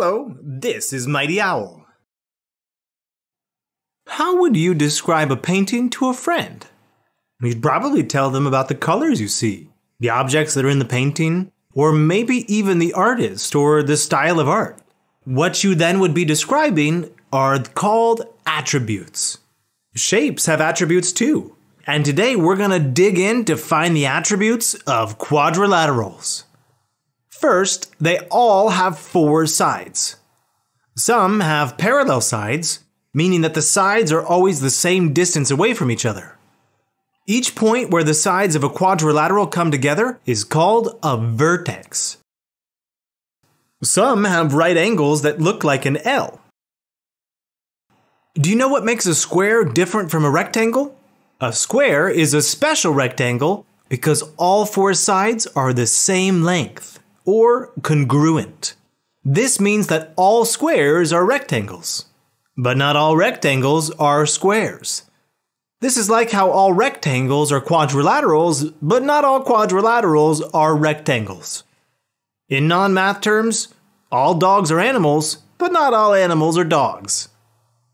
Hello, this is MightyOwl. How would you describe a painting to a friend? You'd probably tell them about the colors you see, the objects that are in the painting, or maybe even the artist or the style of art. What you then would be describing are called attributes. Shapes have attributes too. And today we're going to dig in to find the attributes of quadrilaterals. First, they all have four sides. Some have parallel sides, meaning that the sides are always the same distance away from each other. Each point where the sides of a quadrilateral come together is called a vertex. Some have right angles that look like an L. Do you know what makes a square different from a rectangle? A square is a special rectangle because all four sides are the same length, or congruent. This means that all squares are rectangles, but not all rectangles are squares. This is like how all rectangles are quadrilaterals, but not all quadrilaterals are rectangles. In non math terms, all dogs are animals, but not all animals are dogs.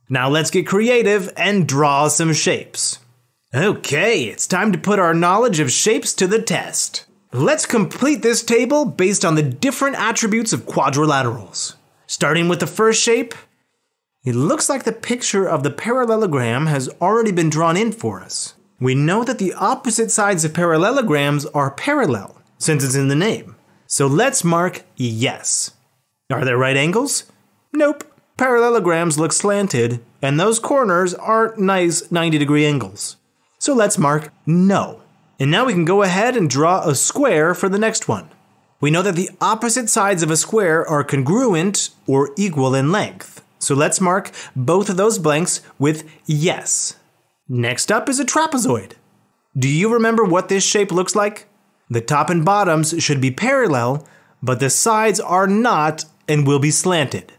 Now let's get creative and draw some shapes. Okay, it's time to put our knowledge of shapes to the test. Let's complete this table based on the different attributes of quadrilaterals. Starting with the first shape, it looks like the picture of the parallelogram has already been drawn in for us. We know that the opposite sides of parallelograms are parallel, since it's in the name. So let's mark yes. Are there right angles? Nope. Parallelograms look slanted, and those corners aren't nice 90 degree angles. So let's mark no. And now we can go ahead and draw a square for the next one. We know that the opposite sides of a square are congruent or equal in length. So let's mark both of those blanks with yes. Next up is a trapezoid. Do you remember what this shape looks like? The top and bottoms should be parallel, but the sides are not and will be slanted.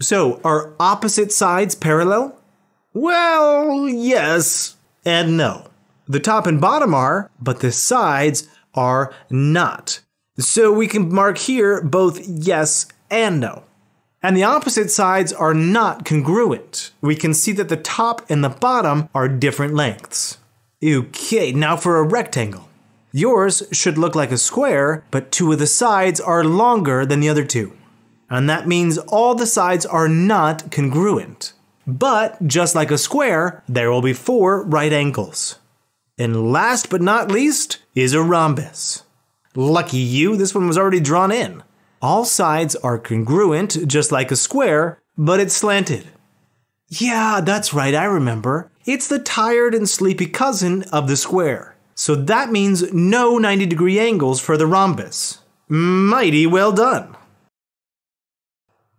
So, are opposite sides parallel? Well, yes, and no. The top and bottom are, but the sides are not. So we can mark here both yes and no. And the opposite sides are not congruent. We can see that the top and the bottom are different lengths. Okay, now for a rectangle. Yours should look like a square, but two of the sides are longer than the other two. And that means all the sides are not congruent. But just like a square, there will be four right angles. And last but not least is a rhombus. Lucky you, this one was already drawn in. All sides are congruent, just like a square, but it's slanted. Yeah, that's right, I remember. It's the tired and sleepy cousin of the square. So that means no 90 degree angles for the rhombus. Mighty well done.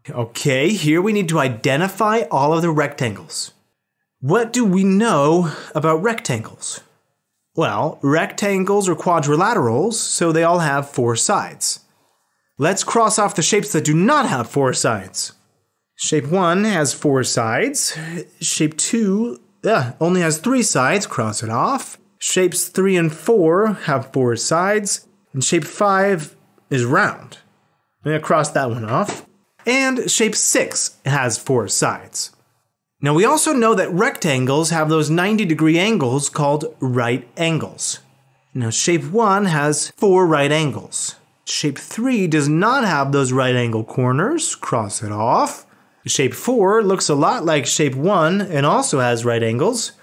Okay, here we need to identify all of the rectangles. What do we know about rectangles? Well, rectangles are quadrilaterals, so they all have four sides. Let's cross off the shapes that do not have four sides. Shape 1 has four sides. Shape 2 uh, only has three sides, cross it off. Shapes 3 and 4 have four sides. And shape 5 is round. I'm going to cross that one off. And shape 6 has four sides. Now we also know that rectangles have those 90 degree angles called right angles. Now shape 1 has four right angles. Shape 3 does not have those right angle corners, cross it off. Shape 4 looks a lot like shape 1 and also has right angles.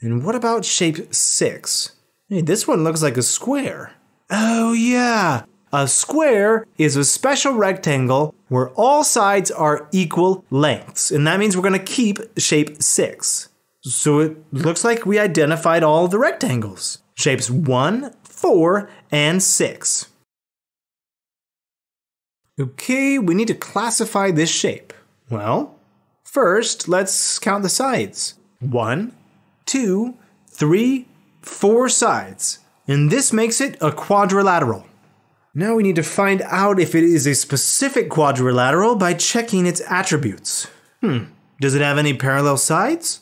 And what about shape 6? Hey, this one looks like a square. Oh yeah, a square is a special rectangle where all sides are equal lengths, and that means we're going to keep shape 6. So it looks like we identified all the rectangles. Shapes 1, 4, and 6. Okay, we need to classify this shape. Well, first, let's count the sides. One, two, three, four sides. And this makes it a quadrilateral. Now we need to find out if it is a specific quadrilateral by checking its attributes. Hmm, does it have any parallel sides?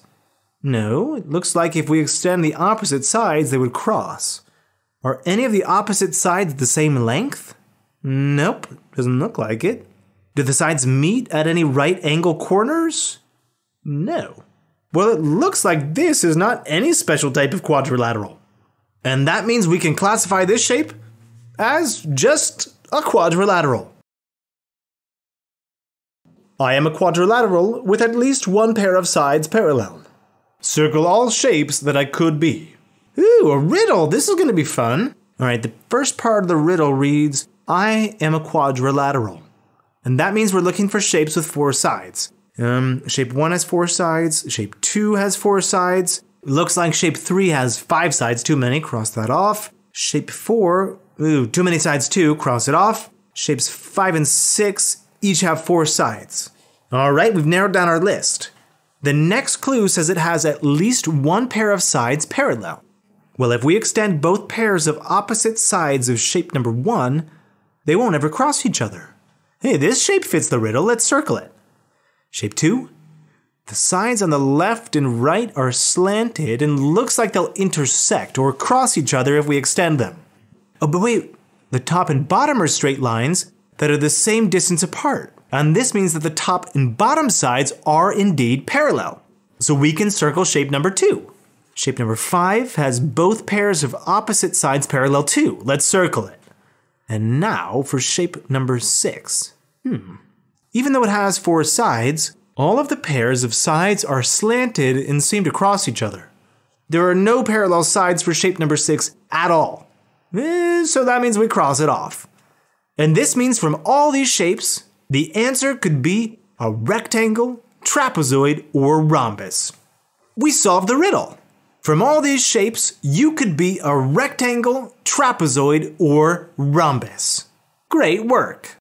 No, it looks like if we extend the opposite sides, they would cross. Are any of the opposite sides the same length? Nope, doesn't look like it. Do the sides meet at any right angle corners? No. Well, it looks like this is not any special type of quadrilateral. And that means we can classify this shape as just a quadrilateral. I am a quadrilateral with at least one pair of sides parallel. Circle all shapes that I could be. Ooh, a riddle! This is going to be fun. All right, the first part of the riddle reads I am a quadrilateral. And that means we're looking for shapes with four sides. Um, shape 1 has four sides, shape 2 has four sides. Looks like shape 3 has five sides, too many, cross that off. Shape 4, ooh, too many sides too, cross it off. Shapes 5 and 6 each have four sides. All right, we've narrowed down our list. The next clue says it has at least one pair of sides parallel. Well, if we extend both pairs of opposite sides of shape number one, they won't ever cross each other. Hey, this shape fits the riddle, let's circle it. Shape two, the sides on the left and right are slanted and looks like they'll intersect or cross each other if we extend them. Oh, but wait, the top and bottom are straight lines that are the same distance apart. And this means that the top and bottom sides are indeed parallel. So we can circle shape number two. Shape number five has both pairs of opposite sides parallel too. Let's circle it. And now for shape number six. Hmm. Even though it has four sides, all of the pairs of sides are slanted and seem to cross each other. There are no parallel sides for shape number six at all. Eh, so that means we cross it off. And this means from all these shapes, the answer could be a rectangle, trapezoid, or rhombus. We solved the riddle. From all these shapes, you could be a rectangle, trapezoid, or rhombus. Great work!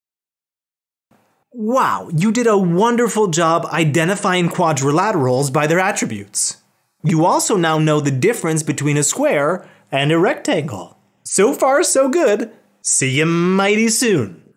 Wow, you did a wonderful job identifying quadrilaterals by their attributes. You also now know the difference between a square and a rectangle. So far, so good. See you mighty soon.